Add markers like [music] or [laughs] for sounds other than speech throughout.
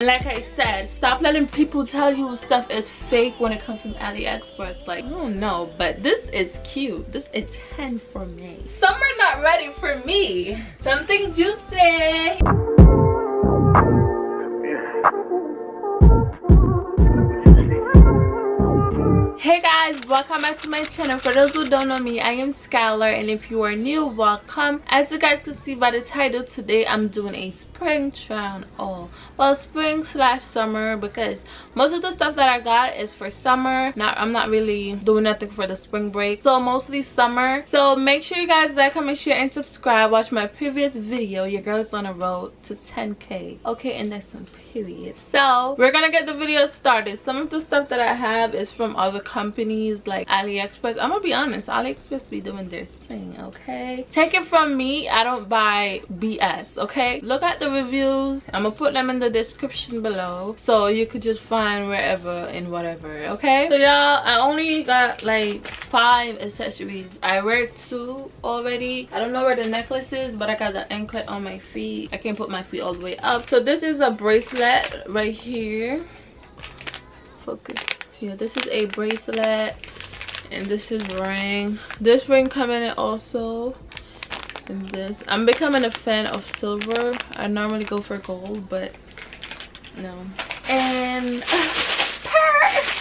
like I said, stop letting people tell you stuff is fake when it comes from AliExpress. Like, I don't know, but this is cute. This is 10 for me. Some are not ready for me. Something juicy. Hey guys welcome back to my channel. For those who don't know me i am skyler and if you are new welcome. As you guys can see by the title today i'm doing a spring try on oh, well spring slash summer because most of the stuff that i got is for summer. Not i'm not really doing nothing for the spring break so mostly summer. So make sure you guys like comment share and subscribe. Watch my previous video your girl is on a road to 10k okay and that's some period. So we're gonna get the video started. Some of the stuff that i have is from other companies like aliexpress. I'm gonna be honest aliexpress be doing their thing okay? Take it from me i don't buy bs okay? Look at the reviews. I'm gonna put them in the description below so you could just find wherever and whatever okay? So y'all i only got like five accessories. I wear two already. I don't know where the necklace is but i got the anklet on my feet. I can't put my feet all the way up. So this is a bracelet right here. Focus. Yeah this is a bracelet and this is ring. This ring coming in also. And this i'm becoming a fan of silver. I normally go for gold but no. And [laughs] purse!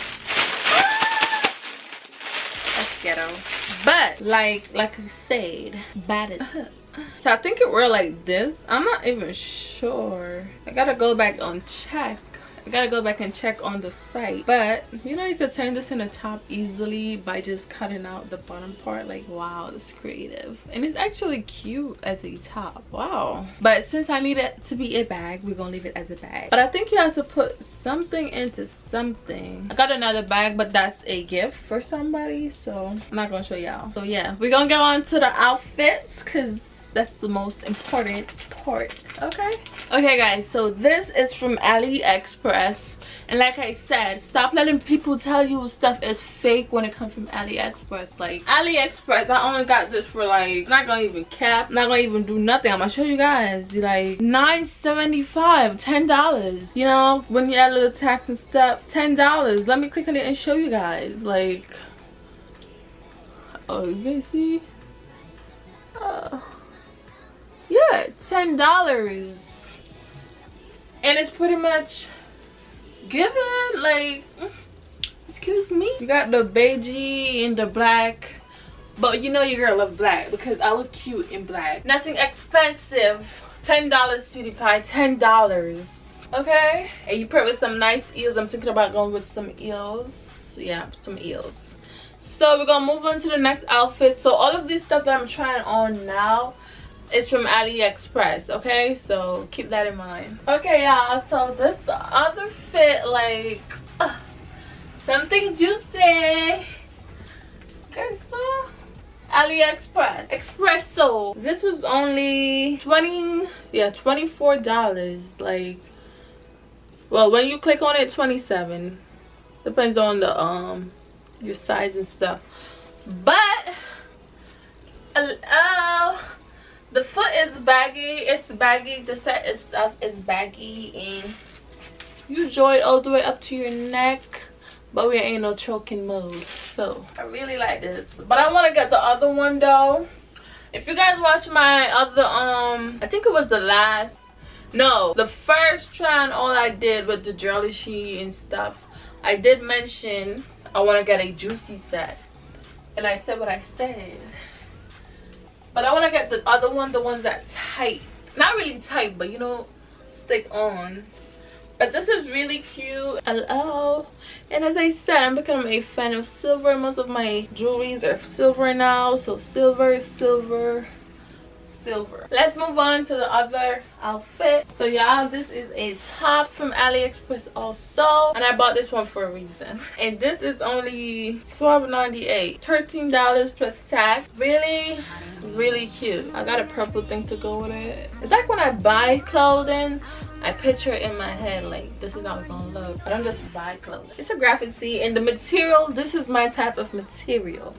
That's ghetto. But like like i said bad it so i think it were like this. I'm not even sure. I gotta go back on check. I gotta go back and check on the site. But you know you could turn this in a top easily by just cutting out the bottom part. Like wow that's creative. And it's actually cute as a top. Wow. But since I need it to be a bag we're gonna leave it as a bag. But I think you have to put something into something. I got another bag but that's a gift for somebody. So I'm not gonna show y'all. So yeah. We're gonna go on to the outfits because that's the most important part okay? Okay guys so this is from aliexpress. And like i said stop letting people tell you stuff is fake when it comes from aliexpress. Like aliexpress i only got this for like not gonna even cap not gonna even do nothing. I'm gonna show you guys like 9.75 ten dollars. You know when you add a little tax and stuff ten dollars. Let me click on it and show you guys like oh you guys see? Uh, yeah ten dollars. And it's pretty much given like excuse me? You got the beige and the black. But you know your girl love black because i look cute in black. Nothing expensive. Ten dollars sweetie pie ten dollars. Okay? And you put with some nice eels. I'm thinking about going with some eels. Yeah some eels. So we're gonna move on to the next outfit. So all of this stuff that i'm trying on now it's from aliexpress okay? So keep that in mind. Okay y'all so this other fit like uh, something juicy. Okay so aliexpress. Espresso. This was only 20 yeah 24 dollars like well when you click on it 27 depends on the um your size and stuff. But uh, uh the foot is baggy it's baggy the set itself is baggy and you join all the way up to your neck but we ain't no choking mode so. I really like this. But i want to get the other one though. If you guys watch my other um i think it was the last no the first try on all i did with the Jewelry and stuff i did mention i want to get a juicy set. And i said what i said but i want to get the other one the ones that tight. Not really tight but you know stick on. But this is really cute. Hello. And as i said i'm becoming a fan of silver. Most of my jewelries are silver now so silver silver silver. Let's move on to the other outfit. So y'all this is a top from aliexpress also and i bought this one for a reason. [laughs] And this is only 12.98 13 dollars plus tax. Really really cute. I got a purple thing to go with it. It's like when i buy clothing I picture it in my head like this is how it's gonna look. But I'm just buy clothes. It's a graphic tee and the material, this is my type of material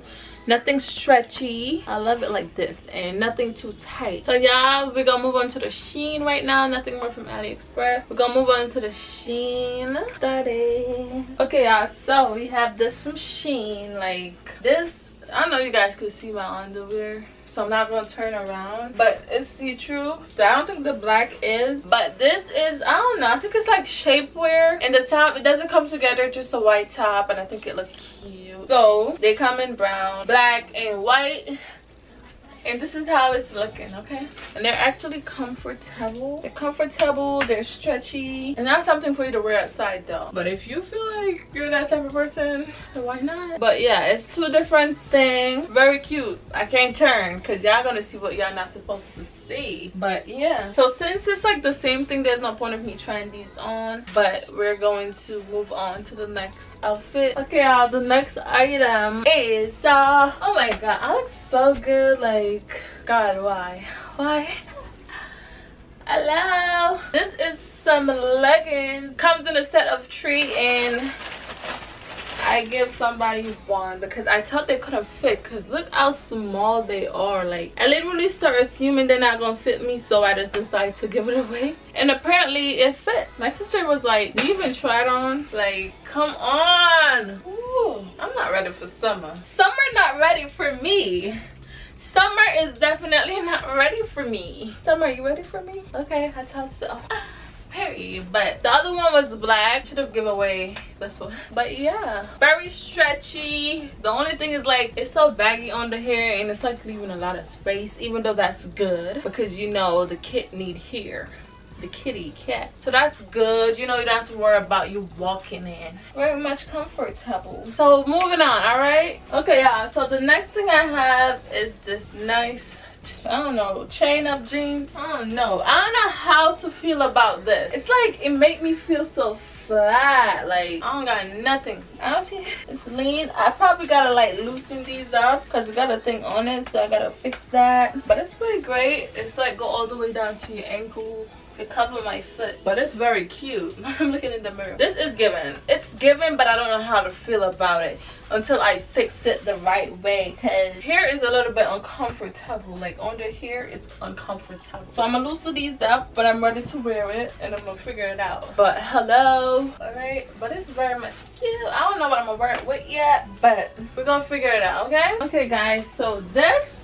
nothing stretchy. I love it like this and nothing too tight. So y'all we're gonna move on to the Shein right now. Nothing more from aliexpress. We're gonna move on to the Shein study okay y'all so we have this from Shein like this i know you guys could see my underwear so i'm not gonna turn around. But it's see-through i don't think the black is. But this is i don't know i think it's like shapewear. And the top it doesn't come together just a white top and i think it looks cute so they come in brown black and white. And this is how it's looking okay? And they're actually comfortable. They're comfortable they're stretchy. And not something for you to wear outside though. But if you feel like you're that type of person why not? But yeah it's two different things. Very cute. I can't turn because y'all gonna see what y'all not supposed to see but yeah. So since it's like the same thing there's no point of me trying these on but we're going to move on to the next outfit. Okay the next item is uh oh my god i look so good like god why? Why? [laughs] Hello? This is some leggings. Comes in a set of three and I give somebody one because I thought they couldn't fit because look how small they are like I literally start assuming they're not gonna fit me so I just decided to give it away. And apparently it fit. My sister was like you even it on? Like come on. Ooh, I'm not ready for summer. Summer not ready for me. Summer is definitely not ready for me. Summer are you ready for me? Okay I thought so but the other one was black. Should have given away this one. But yeah. Very stretchy. The only thing is like it's so baggy on the hair and it's like leaving a lot of space even though that's good. Because you know the kit need hair. The kitty cat. So that's good. You know you don't have to worry about you walking in. Very much comfortable so moving on all right? Okay yeah so the next thing i have is this nice I don't know, chain up jeans. I don't know. I don't know how to feel about this. It's like it made me feel so flat. Like I don't got nothing. I don't see it's lean. I probably gotta like loosen these up because it got a thing on it. So I gotta fix that. But it's pretty great. It's like go all the way down to your ankle it cover my foot. But it's very cute. [laughs] I'm looking in the mirror. This is given it's given but i don't know how to feel about it until i fix it the right way because here is a little bit uncomfortable. Like under here it's uncomfortable. So i'm gonna loosen these up but i'm ready to wear it and i'm gonna figure it out. But hello. All right but it's very much cute. I don't know what i'm gonna wear it with yet but we're gonna figure it out okay? Okay guys. So this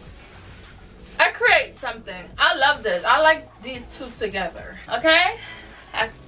I create something. I love this. I like these two together. Okay?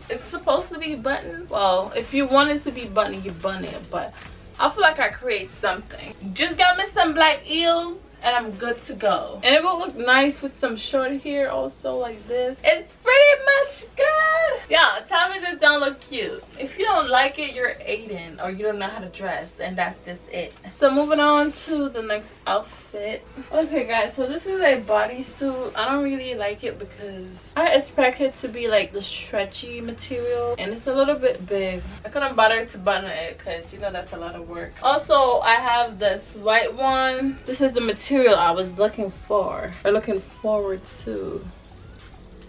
It's supposed to be button. Well, if you want it to be button, you button it. But I feel like I create something. Just got me some black eels and I'm good to go. And it will look nice with some short hair also like this. It's pretty much good. Yeah, tell me this don't look cute. If you don't like it, you're Aiden or you don't know how to dress and that's just it. So moving on to the next outfit. Okay guys, so this is a bodysuit. I don't really like it because I expect it to be like the stretchy material and it's a little bit big. I couldn't bother to button it because you know that's a lot of work. Also, I have this white one. This is the material I was looking for or looking forward to.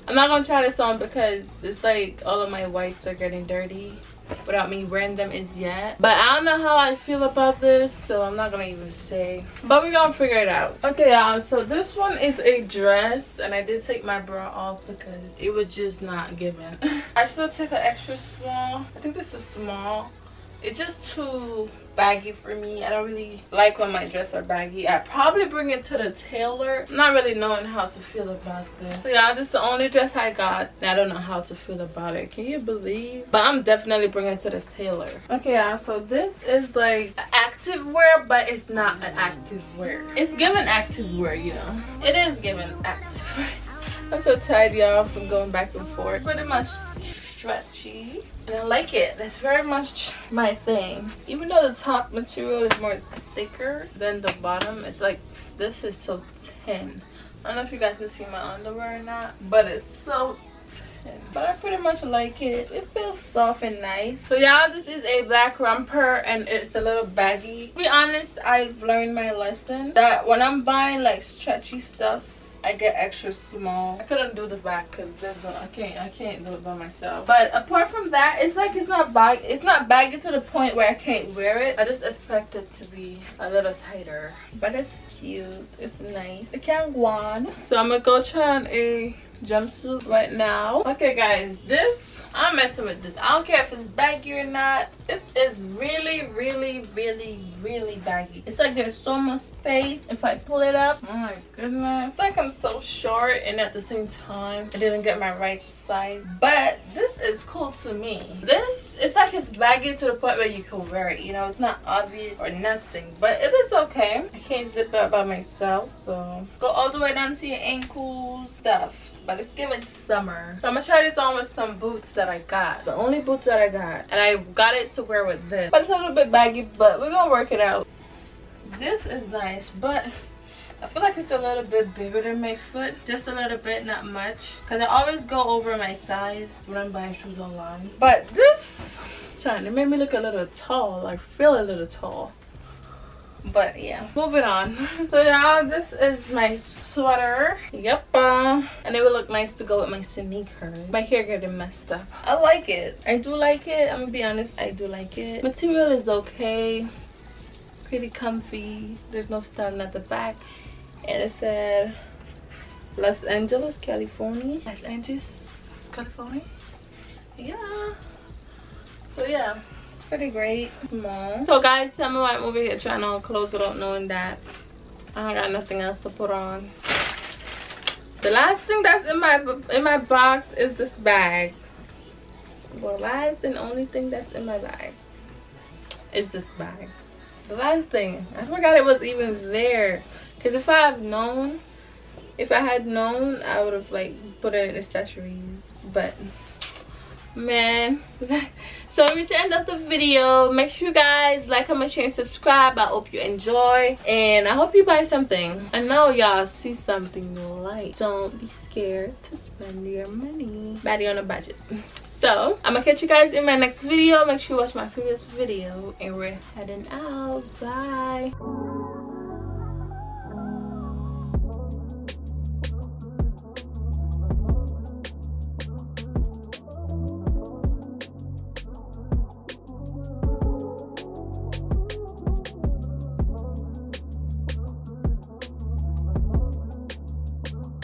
I'm not gonna try this on because it's like all of my whites are getting dirty without me wearing them as yet. But I don't know how I feel about this, so I'm not gonna even say. But we're gonna figure it out. Okay, y'all, so this one is a dress, and I did take my bra off because it was just not given. [laughs] I still took an extra small. I think this is small. It's just too baggy for me. I don't really like when my dresses are baggy. I probably bring it to the tailor. I'm not really knowing how to feel about this. So yeah this is the only dress i got i don't know how to feel about it. Can you believe? But i'm definitely bringing it to the tailor. Okay yeah so this is like active wear but it's not an active wear. It's given active wear you know. It is given active wear. I'm so tired y'all from going back and forth. Pretty much stretchy and I like it. That's very much my thing. Even though the top material is more thicker than the bottom, it's like this is so thin. I don't know if you guys can see my underwear or not, but it's so thin. But I pretty much like it. It feels soft and nice. So y'all, this is a black romper and it's a little baggy. To be honest, I've learned my lesson that when I'm buying like stretchy stuff, I get extra small. I couldn't do the back because no, I can't I can't do it by myself. But apart from that, it's like it's not bag it's not baggy to the point where I can't wear it. I just expect it to be a little tighter. But it's cute. It's nice. I can't go on. So I'm gonna go try on a jumpsuit right now. Okay guys, this I'm messing with this. I don't care if it's baggy or not. It is really, really, really, really baggy. It's like there's so much space. If I pull it up, oh my goodness. It's like I'm so short and at the same time, I didn't get my right size. But this is cool to me. This, it's like it's baggy to the point where you can wear it. You know, it's not obvious or nothing. But it is okay. I can't zip it up by myself. So go all the way down to your ankles stuff but it's giving summer so i'm gonna try this on with some boots that i got the only boots that i got and i got it to wear with this but it's a little bit baggy but we're gonna work it out this is nice but I feel like it's a little bit bigger than my foot. Just a little bit, not much. Because I always go over my size when I'm buying shoes online. But this, trying to make me look a little tall. I feel a little tall but yeah moving on [laughs] so yeah this is my sweater. Yep uh, and it would look nice to go with my sneakers. My hair getting messed up. I like it. I do like it i'm gonna be honest i do like it. Material is okay. Pretty comfy. There's no styling at the back. And it said los angeles california. Los angeles california? Yeah. So yeah. Pretty great. Small. So guys tell me why i'm over here trying on clothes without knowing that. I don't got nothing else to put on the last thing that's in my in my box is this bag. The last and only thing that's in my bag is this bag. The last thing i forgot it was even there. Because if i had known if i had known i would have like put it in accessories. But man [laughs] so reach the end of the video. Make sure you guys like comment share and subscribe. I hope you enjoy. And i hope you buy something. I know y'all see something you like. Don't be scared to spend your money. Body on a budget. [laughs] So i'm gonna catch you guys in my next video. Make sure you watch my previous video. And we're heading out. Bye